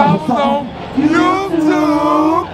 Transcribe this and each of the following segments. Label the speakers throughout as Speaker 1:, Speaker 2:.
Speaker 1: Was on YouTube.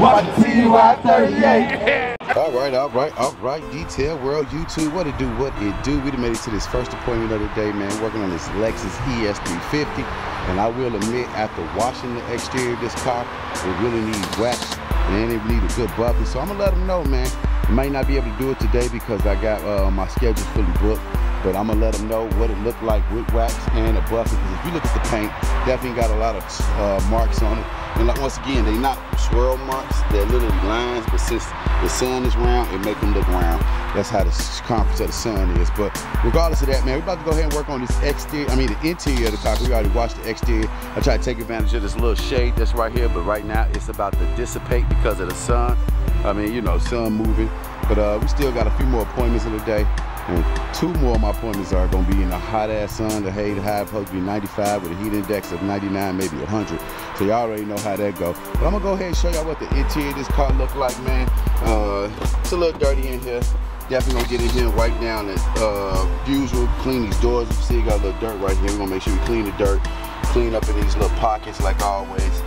Speaker 1: Watch TY38.
Speaker 2: All right, all right, all right. Detail World YouTube, what it do, what it do. We done made it to this first appointment of the day, man. Working on this Lexus ES350. And I will admit, after washing the exterior of this car, it really needs wax and it need a good buffing. So I'm gonna let them know, man. I might not be able to do it today because I got uh, my schedule fully booked. But I'm gonna let them know what it looked like with wax and a buffing. Because if you look at the paint, definitely got a lot of uh, marks on it. And like once again, they're not swirl marks, they're little lines, but since the sun is round, it make them look round. That's how the circumference of the sun is. But regardless of that, man, we're about to go ahead and work on this exterior, I mean the interior of the car. We already watched the exterior. I try to take advantage of this little shade that's right here, but right now it's about to dissipate because of the sun. I mean, you know, sun moving. But uh, we still got a few more appointments in the day. And two more of my appointments are gonna be in the hot ass sun. The high high to be 95 with a heat index of 99, maybe 100. So y'all already know how that go. But I'm gonna go ahead and show y'all what the interior of this car look like, man. Uh, it's a little dirty in here. Definitely gonna get in here and wipe down it. Uh, usual, clean these doors. You see, got a little dirt right here. We're gonna make sure we clean the dirt. Clean up in these little pockets like always.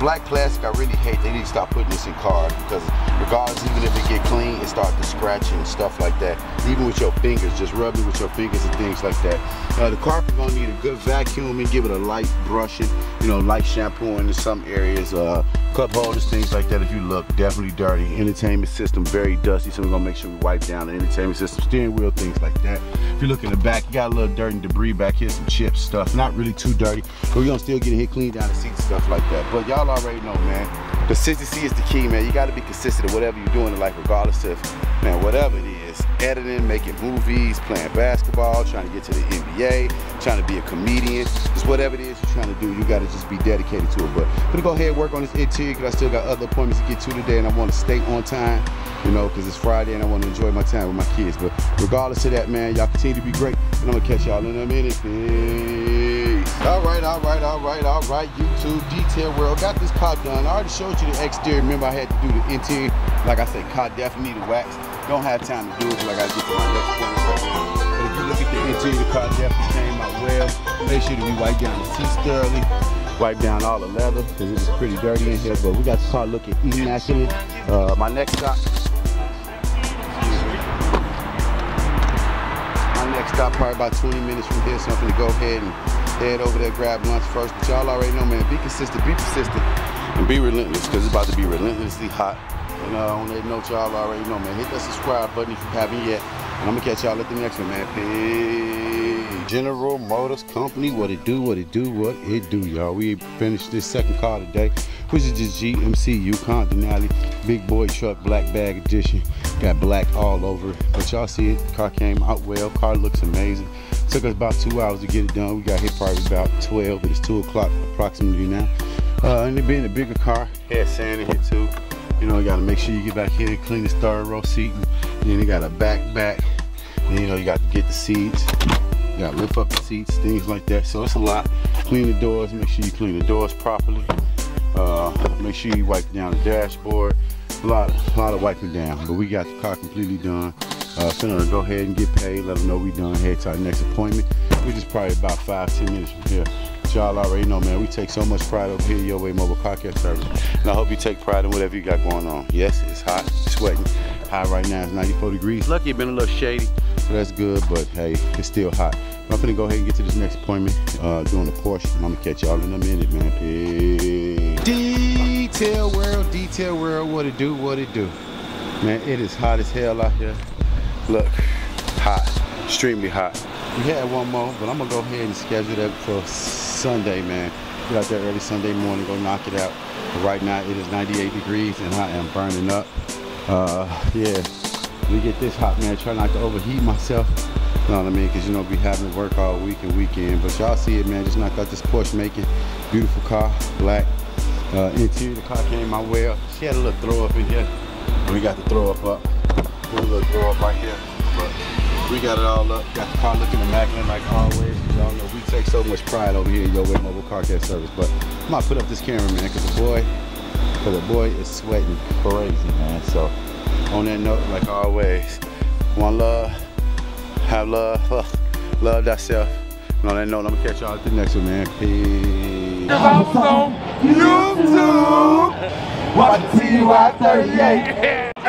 Speaker 2: Black plastic, I really hate. They need to stop putting this in cars because regardless, even if it get clean, it starts to scratch and stuff like that. Even with your fingers, just rub it with your fingers and things like that. Uh, the carpet gonna need a good vacuum and give it a light brushing, you know, light shampooing in some areas. Uh, cup holders, things like that. If you look, definitely dirty. Entertainment system, very dusty. So we're gonna make sure we wipe down the entertainment system, steering wheel, things like that. If you look in the back, you got a little dirt and debris back here, some chips, stuff. Not really too dirty, but we're gonna still get it here, clean down the seats, stuff like that. But y'all already know, man. Consistency is the key, man. You gotta be consistent in whatever you're doing in life, regardless of, man, whatever it is. Editing, making movies, playing basketball, trying to get to the NBA, trying to be a comedian. Just whatever it is you're trying to do, you gotta just be dedicated to it. But I'm gonna go ahead and work on this interior because I still got other appointments to get to today and I wanna stay on time, you know, because it's Friday and I wanna enjoy my time with my kids. But regardless of that, man, y'all continue to be great. And I'm gonna catch y'all in a minute. All right, all right, all right, all right. YouTube Detail World. Got this car done. I already showed you the exterior. Remember, I had to do the interior. Like I said, car definitely needed wax. Don't have time to do it because I got to get to my next point. But if you look at the interior, the car definitely came out well. Make sure that we wipe down the seats thoroughly. Wipe down all the leather because it's pretty dirty in here. But we got the car looking immaculate. Uh, my next stop. My next stop probably about 20 minutes from here, so I'm gonna go ahead and head over there, grab lunch first. But y'all already know, man, be consistent, be persistent, and be relentless, because it's about to be relentlessly hot. And uh, on that note, y'all already know, man, hit that subscribe button if you haven't yet. And I'm gonna catch y'all at the next one, man. Peace. General Motors Company, what it do, what it do, what it do, y'all. We finished this second car today, this GMC Yukon Denali Big Boy Truck Black Bag Edition. Got black all over. But y'all see it, car came out well. Car looks amazing. Took us about two hours to get it done. We got here probably about 12, but it's two o'clock approximately now. Uh, and it being a bigger car, had sand in here too. You know, you gotta make sure you get back here, clean the third row seat. And then you got a back back. And you know, you got to get the seats. You gotta lift up the seats, things like that. So it's a lot. Clean the doors, make sure you clean the doors properly. Uh, make sure you wipe down the dashboard. A lot, a lot of wiping down. But we got the car completely done. Uh, finna go ahead and get paid. Let them know we done. Head to our next appointment, which is probably about five, ten minutes from here. But y'all already know, man. We take so much pride over here, Your Way Mobile Car Care Service. And I hope you take pride in whatever you got going on. Yes, it's hot, sweating. High right now it's 94 degrees. Lucky it been a little shady, so that's good. But hey, it's still hot. I'm gonna go ahead and get to this next appointment, uh, doing the Porsche, and I'm gonna catch y'all in a minute, man. Peace. Detail world, detail world, what it do, what it do. Man, it is hot as hell out here. Look, hot, extremely hot. We had one more, but I'm gonna go ahead and schedule that for Sunday, man. Get out there early Sunday morning, go knock it out. But right now it is 98 degrees and I am burning up. Uh, yeah, we get this hot, man. Try not to overheat myself. You know what I mean? Because you know, be having work all week and weekend. But y'all see it, man. Just knocked out this Porsche Macan. Beautiful car, black. Uh, interior, the car came out well. She had a little throw up in here. We got the throw up up. A little throw up right here. But we got it all up. Got the car looking immaculate like always. Y'all know we take so much pride over here at Your Way Mobile Car Care Service. But I'm gonna put up this camera, man, because the boy, because the boy is sweating crazy, man. So on that note, like always, one love, have love, love thyself. And on that note, I'm gonna catch y'all at the next one, man. Peace.
Speaker 1: I was on YouTube, watch the TY 38.